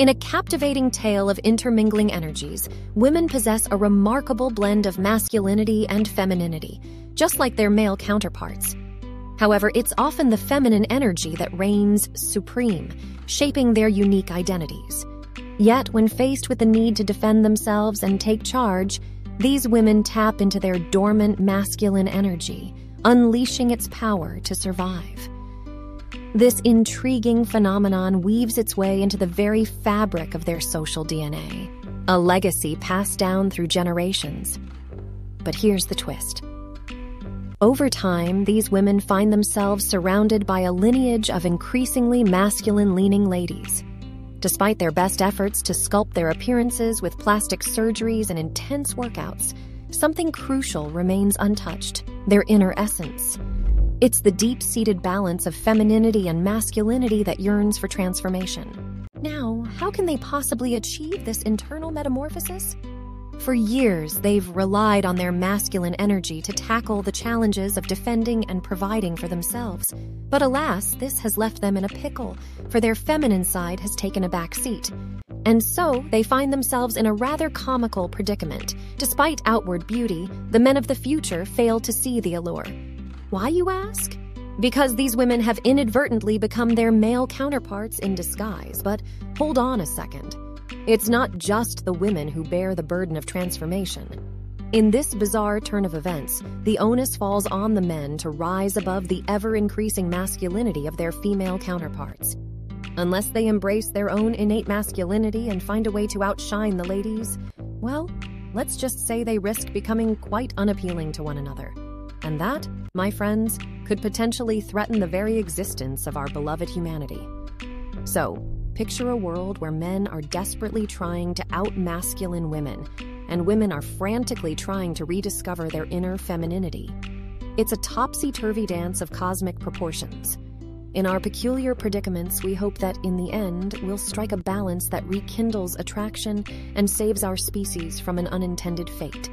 In a captivating tale of intermingling energies, women possess a remarkable blend of masculinity and femininity, just like their male counterparts. However, it's often the feminine energy that reigns supreme, shaping their unique identities. Yet, when faced with the need to defend themselves and take charge, these women tap into their dormant masculine energy, unleashing its power to survive. This intriguing phenomenon weaves its way into the very fabric of their social DNA, a legacy passed down through generations. But here's the twist. Over time, these women find themselves surrounded by a lineage of increasingly masculine leaning ladies. Despite their best efforts to sculpt their appearances with plastic surgeries and intense workouts, something crucial remains untouched their inner essence. It's the deep seated balance of femininity and masculinity that yearns for transformation. Now, how can they possibly achieve this internal metamorphosis? For years, they've relied on their masculine energy to tackle the challenges of defending and providing for themselves. But alas, this has left them in a pickle, for their feminine side has taken a back seat. And so, they find themselves in a rather comical predicament. Despite outward beauty, the men of the future fail to see the allure. Why, you ask? Because these women have inadvertently become their male counterparts in disguise. But hold on a second. It's not just the women who bear the burden of transformation. In this bizarre turn of events, the onus falls on the men to rise above the ever increasing masculinity of their female counterparts. Unless they embrace their own innate masculinity and find a way to outshine the ladies, well, let's just say they risk becoming quite unappealing to one another. And that, my friends, could potentially threaten the very existence of our beloved humanity. So, picture a world where men are desperately trying to out masculine women, and women are frantically trying to rediscover their inner femininity. It's a topsy turvy dance of cosmic proportions. In our peculiar predicaments, we hope that in the end, we'll strike a balance that rekindles attraction and saves our species from an unintended fate.